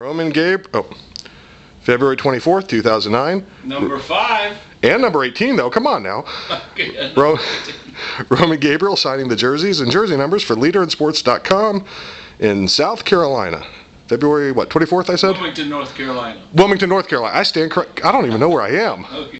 Roman Gabe, oh, February 24th, 2009. Number five. And number 18, though. Come on now. Okay. Ro- Roman Gabriel signing the jerseys and jersey numbers for leaderinsports.com in South Carolina. February, what, 24th, I said? Wilmington, North Carolina. Wilmington, North Carolina. I stand correct. I don't even know where I am. Okay.